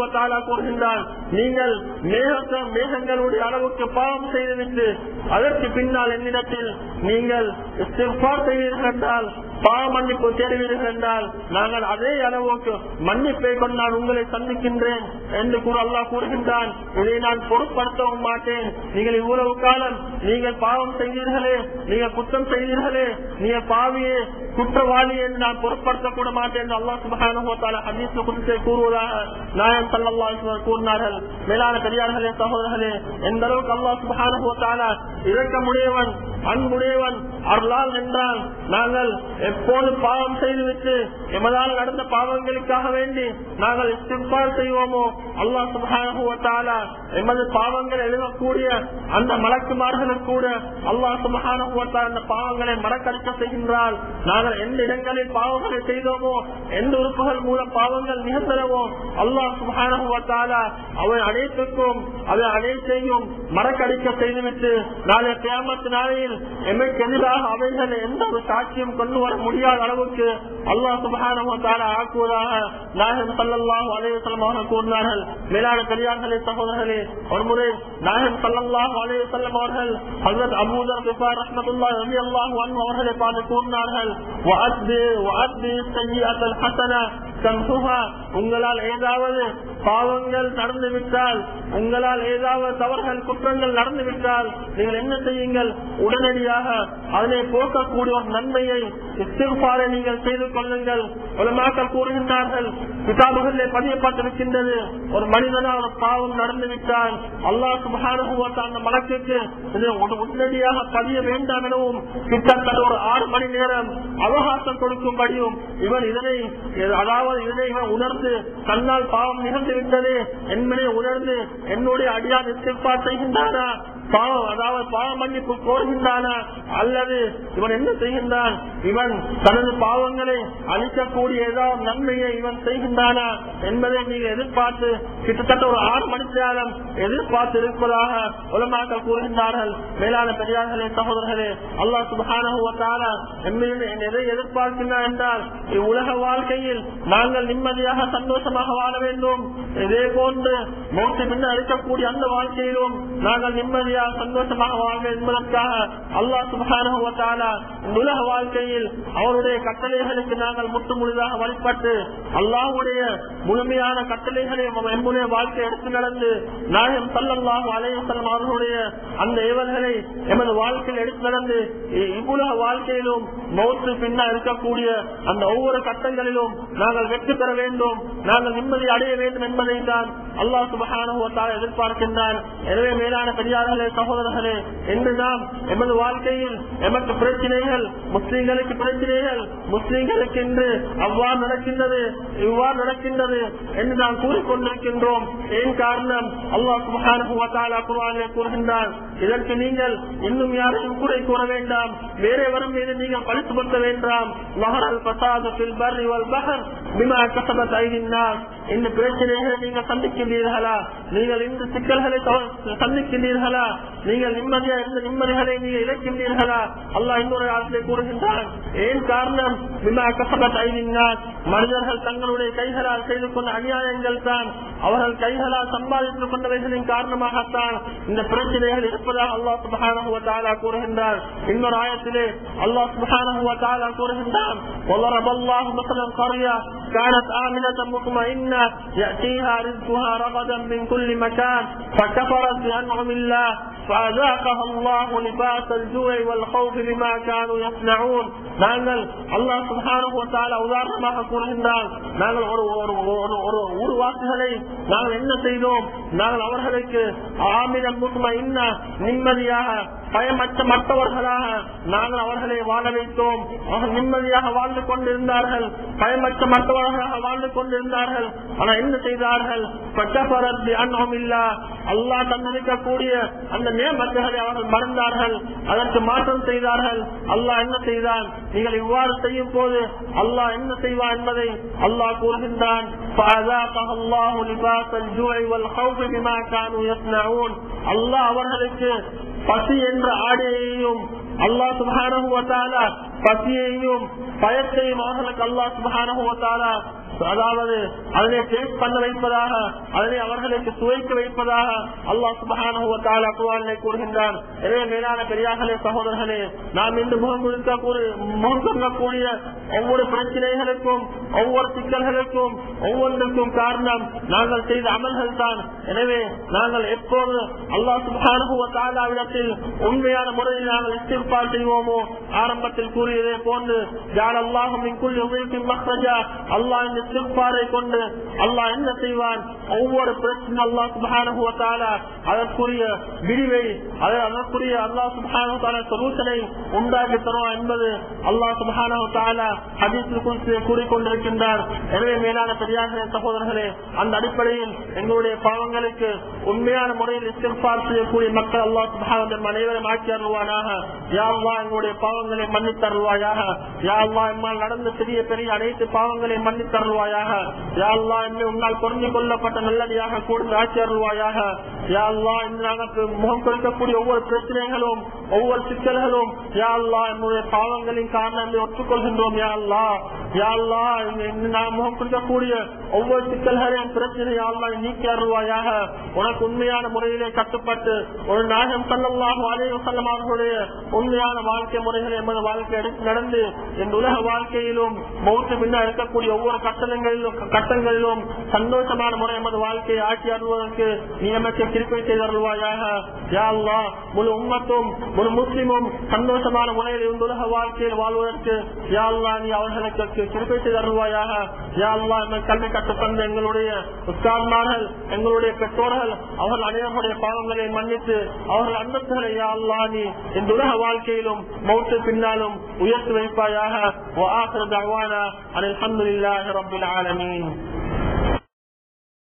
கூறுகின்றார் நீங்கள் மேகத்த மேகங்களுடைய அளவுக்கு பாவம் செய்துவிட்டு அதற்கு பின்னால் என்னிடத்தில் நீங்கள் இஸ்திக்பார் செய்வீர்கள் என்றால் பாவ மன்னிப்பு தேடுவீர்கள் என்றால் நாங்கள் அதே அளவுக்கு மன்னிப்பை கொண்டு நான் உங்களை சந்திக்கின்றேன் என்று கூற அல்லாஹ் கூறுகின்றான். இதை நான் பொருட்படுத்தவும் மாட்டேன். நீங்கள் இவ்வளவு காலம் நீங்கள் பாவம் செய்தீர்களே நீங்கள் குற்றம் செய்தீர்களே நீங்கள் பாவியே குற்றவாளி என்று நான் பொருட்படுத்தக்கூட மாட்டேன் அல்லா சுபகான ஹதீஸ் குறித்து கூறுவதாக நாயம் சல்லா கூறினார்கள். மேலான பெரியார்களே சகோதரர்களே எந்த அளவுக்கு அல்லா சுபகான இறக்கமுடையவன் அன்புடையவன் அருளால் என்றால் நாங்கள் எப்போது பாவம் செய்துவிட்டு எமதால் நடந்த பாவங்களுக்காக வேண்டி நாங்கள் இஸ்திஃபார் செய்வோமோ அல்லாஹ் சுபஹானஹு எமது பாவங்கள் எழுதக்கூடிய அந்த மலக்குமார்களும் கூட அல்லாஹ் சுபஹானஹு அந்த பாவங்களை மறக்கடிக்க செய்கின்றால் நான் நாங்கள் எந்த இடங்களில் பாவங்களை செய்தோமோ எந்த உறுப்புகள் மூலம் பாவங்கள் நிகழ்ந்தனவோ அல்லாஹ் சுபஹானஹு அவை அனைத்துக்கும் அவை அனைத்தையும் மறக்கடிக்க செய்துவிட்டு நாளை கேமத்து நாளையில் எமக்கு எதிராக அவைகளை எந்த ஒரு சாட்சியும் கொண்டு வர முடியாத அளவுக்கு அல்லாஹ் சுபஹானஹு ஆக்குவதாக நாயகம் சல்லல்லாஹு அலைஹி கூறினார்கள். மேலான பெரியார்களே சகோதரர்களே ஒரு முறை நாயகம் சல்லல்லாஹு அலைஹி அவர்கள் ஹஜ்ரத் அபூதர் கிஃபார் ரஹ்மத்துல்லாஹி ரலியல்லாஹு அவர்களை பார்த்து கூறினார்கள். وأدي وأدي السيئة الحسنة உங்களால் ஏதாவது பாவங்கள் நடந்து விட்டால் உங்களால் ஏதாவது தவறுகள் குற்றங்கள் நடந்து விட்டால் நீங்கள் என்ன செய்யுங்கள்? உடனடியாக அதனை போக்கக்கூடிய ஒரு நன்மையை இஸ்திஃபாரை நீங்கள் செய்து கொள்ளுங்கள். உலமாக்கள் கூறுகின்றார்கள் கிதாபுகளிலே பதியப்பட்டிருக்கின்றது ஒரு மனிதனால் ஒரு பாவம் நடந்து விட்டால் அல்லாஹ் சுபஹானுவத்த அந்த மலக்குக்கு உடனடியாக பதிய வேண்டாம் எனவும் கிட்டத்தட்ட ஒரு ஆறு மணி நேரம் அவகாசம் கொடுக்கும்படியும் இவன் இதனை அதாவது அல்லாத இவன் உணர்ந்து தன்னால் பாவம் நிகழ்ந்து விட்டது என்பதை உணர்ந்து என்னுடைய அடியார் இஸ்திஃபார் செய்கின்றானா? பாவம் அதாவது பாவ மன்னிப்பு கோருகின்றானா? அல்லது இவன் என்ன செய்கின்றான்? இவன் தனது பாவங்களை அழிக்கக்கூடிய ஏதாவது நன்மையை இவன் செய்கின்றானா என்பதை நீங்க எதிர்பார்த்து கிட்டத்தட்ட ஒரு ஆறு மணி நேரம் எதிர்பார்த்து இருப்பதாக உலமாக்கள் கூறுகின்றார்கள். மேலான பெரியார்களே சகோதரர்களே அல்லா சுபகான எதை எதிர்பார்க்கின்றார் என்றால் இவ்வுலக வாழ்க்கையில் நாங்கள் நிம்மதியாக சந்தோஷமாக வாழ வேண்டும். இதே போன்று மௌத்து பின்னர் அளிக்கக்கூடிய அந்த வாழ்க்கையிலும் நாங்கள் நிம்மதியாக நிம்மதியாக சந்தோஷமாக வாழ்க என்பதற்காக அல்லாஹ் சுபகான உலக வாழ்க்கையில் அவருடைய கட்டளைகளுக்கு நாங்கள் முற்று முழுதாக வழிபட்டு அல்லாஹுடைய முழுமையான கட்டளைகளை எம்முடைய வாழ்க்கை எடுத்து நடந்து நாயம் சல்லல்லாஹு அலையம் அவர்களுடைய அந்த இவர்களை எமது வாழ்க்கையில் எடுத்து நடந்து இவ்வுலக வாழ்க்கையிலும் மௌத்து பின்னா இருக்கக்கூடிய அந்த ஒவ்வொரு கட்டங்களிலும் நாங்கள் வெற்றி பெற வேண்டும். நாங்கள் நிம்மதி அடைய வேண்டும் என்பதை தான் அல்லாஹ் சுபகான எதிர்பார்க்கின்றான். எனவே மேலான பெரியார்களே சகோதரர்களே என்று நாம் எமது வாழ்க்கையில் எமக்கு பிரச்சனைகள் முஸ்லீம்களுக்கு பிரச்சனைகள் முஸ்லீம்களுக்கு என்று அவ்வாறு நடக்கின்றது இவ்வாறு நடக்கின்றது என்று நாம் கூறிக்கொண்டிருக்கின்றோம். ஏன் காரணம்? அல்லாஹ் சுபகான கூறுகின்றான் இதற்கு நீங்கள் இன்னும் யாரையும் கூட கூற வேண்டாம். வேறே வரும் மீது நீங்கள் பழித்துப்படுத்த வேண்டாம். மகரல் பிரசாதத்தில் பிமா கசபத் இந்த பிரச்சனைகளை நீங்கள் சந்திக்கின்றீர்களா நீங்கள் இந்த சிக்கல்களை சந்திக்கின்றீர்களா நீங்கள் நிம்மதியா இந்த நிம்மதிகளை நீங்கள் இழக்கின்றீர்களா அல்லா இன்னொரு காலத்திலே கூறுகின்றான் ஏன் காரணம் பிமா கசபத் ஐதின்னார் மனிதர்கள் தங்களுடைய கைகளால் செய்து கொண்ட அநியாயங்கள் தான் அவர்கள் கைகளால் சம்பாதித்துக் கொண்டவைகளின் காரணமாகத்தான் இந்த பிரச்சனைகள் இருப்பதாக அல்லாஹ் சுபஹான கூறுகின்றார் இன்னொரு ஆயத்திலே அல்லாஹ் சுபஹான கூறுகின்றான் وضرب الله مثلا قرية كانت آمنة مطمئنة يأتيها رزقها رغدا من كل مكان فكفرت بأنعم الله فأذاقها الله لباس الجوع والخوف بما كانوا يصنعون நாங்கள் அல்லாஹ் சுபஹானஹு வ தஆலா உதாரணமாக கூறுகின்றான் நாங்கள் ஒரு ஒரு ஒரு ஒரு ஊர்வாசிகளை நாங்கள் என்ன செய்தோம் நாங்கள் அவர்களுக்கு ஆமிதம் முத்மஇன்ன நிம்மதியாக பயமற்ற மற்றவர்களாக நாங்கள் அவர்களை வாழ வைத்தோம். அவர்கள் நிம்மதியாக வாழ்ந்து கொண்டிருந்தார்கள். பயமற்ற மற்றவர்களாக வாழ்ந்து கொண்டிருந்தார்கள். ஆனால் என்ன செய்தார்கள்? இல்லா அல்லாஹ் தந்திருக்கக்கூடிய அந்த நேமத்துகளை அவர்கள் மறந்தார்கள். அதற்கு மாற்றம் செய்தார்கள். அல்லாஹ் என்ன செய்தான்? நீங்கள் இவ்வாறு செய்யும் போது அல்லாஹ் என்ன செய்வான் என்பதை அல்லாஹ் கூறுகின்றான். அல்லாஹ் அவர்களுக்கு பசி என்ற ஆடையையும் அல்லா சுபானு பசியையும் பயத்தையும் அவர்களுக்கு அல்லா சுபானு அதாவது அதனை டேஸ்ட் பண்ண வைப்பதாக அதனை அவர்களுக்கு சுவைக்க வைப்பதாக அல்லாஹ் சுபகான குவானை கூறுகின்றான். எனவே மேலான பெரியார்களே சகோதரர்களே நாம் இன்று முகம் கொடுக்க முகம் சொல்லக்கூடிய ஒவ்வொரு பிரச்சனைகளுக்கும் ஒவ்வொரு சிக்கல்களுக்கும் ஒவ்வொன்றுக்கும் காரணம் நாங்கள் செய்த அமல்கள் தான். எனவே நாங்கள் எப்போது அல்லாஹ் சுபானுபவத்தாலாவிடத்தில் உண்மையான முறையில் நாங்கள் இஸ்திர்பால் செய்வோமோ ஆரம்பத்தில் கூறியதே போன்று யார் அல்லாஹும் அல்லாஹ் இஸ்திக்பாரை கொண்டு அல்லாஹ் என்ன செய்வான்? ஒவ்வொரு பிரச்சனை அல்லாஹ் சுபானுபவத்தாலா அதற்குரிய விரிவை அதற்குரிய அல்லாஹ் சுபானுவத்தாலா சொலூசனை உண்டாக்கி தருவான் என்பது அல்லாஹ் சுபானுவத்தாலா ஹதீஸில் குறித்து கூறிக்கொண்டிருக்கின்றார். எனவே மேலான பெரியார்களே சகோதரர்களே அந்த அடிப்படையில் எங்களுடைய பாவங்களுக்கு உண்மையான முறையில் இஸ்திக்பார் செய்யக்கூடிய மக்கள் அல்லாஹ் சுபானம் அனைவரும் ஆக்கி அருள்வானாக. யா எங்களுடைய பாவங்களை மன்னித்து அருள்வாயாக எம்மால் நடந்த சிறிய பெரிய அனைத்து பாவங்களை மன்னித்தருள் அருள்வாயாக யா அல்லா என்னை உன்னால் பொருந்தி கொள்ளப்பட்ட நல்லடியாக கூர்ந்து ஆட்சி அருள்வாயாக யா அல்லா இன்று முகம் கொடுக்கக்கூடிய ஒவ்வொரு பிரச்சனைகளும் ஒவ்வொரு சிக்கல்களும் யா அல்லா என்னுடைய பாவங்களின் காரணம் ஒற்றுக்கொள்கின்றோம் யா யா அல்லா நாம் முகம் கொடுக்கக்கூடிய ஒவ்வொரு சிக்கல்களையும் பிரச்சனை நீக்கி அருள்வாயாக. உனக்கு உண்மையான முறையிலே கட்டுப்பட்டு ஒரு நாயகம் சல்லல்லாஹு அலைஹி அவர்களுடைய உண்மையான வாழ்க்கை முறைகளை எமது வாழ்க்கை எடுத்து நடந்து இந்த உலக வாழ்க்கையிலும் மௌத்து பின்னால் இருக்கக்கூடிய ஒவ்வொரு கட்டணங்களிலும் கட்டங்களிலும் சந்தோஷமான முறை எமது வாழ்க்கையை ஆட்சி அருள்வதற்கு நியமத்தை திருப்பி செய்து அருள்வாயாக. யா முழு உம்மத்தும் முழு முஸ்லிமும் சந்தோஷமான முறையில் இந்த உலக வாழ்க்கையில் வாழ்வதற்கு யா நீ அவர்களுக்கு எங்களுக்கு கிருப்பை தருவாயாக. யா அல்லா எங்கள் கல்வி கற்றுத்தந்த எங்களுடைய உட்கார்மார்கள் எங்களுடைய பெற்றோர்கள் அவர்கள் அனைவருடைய பாவங்களை மன்னித்து அவர்கள் அந்தஸ்துகளை யா அல்லா நீ இந்த உலக வாழ்க்கையிலும் மௌத்து பின்னாலும் உயர்த்து வைப்பாயாக. அனில்